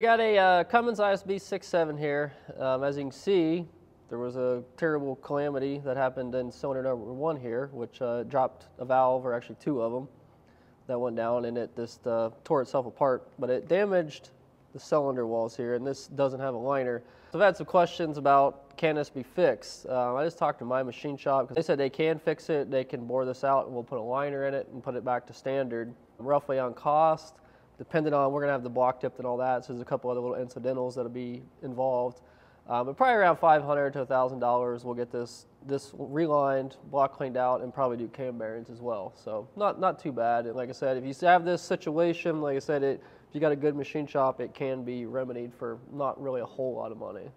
Got a uh, Cummins ISB 6.7 here. Um, as you can see, there was a terrible calamity that happened in cylinder number one here, which uh, dropped a valve, or actually two of them, that went down and it just uh, tore itself apart. But it damaged the cylinder walls here, and this doesn't have a liner. So I've had some questions about can this be fixed. Uh, I just talked to my machine shop because they said they can fix it. They can bore this out, and we'll put a liner in it and put it back to standard. Roughly on cost, depending on, we're to have the block tipped and all that, so there's a couple other little incidentals that'll be involved. Um, but probably around 500 to $1,000, we'll get this this relined, block cleaned out, and probably do cam bearings as well. So not not too bad. And like I said, if you have this situation, like I said, it, if you got a good machine shop, it can be remedied for not really a whole lot of money.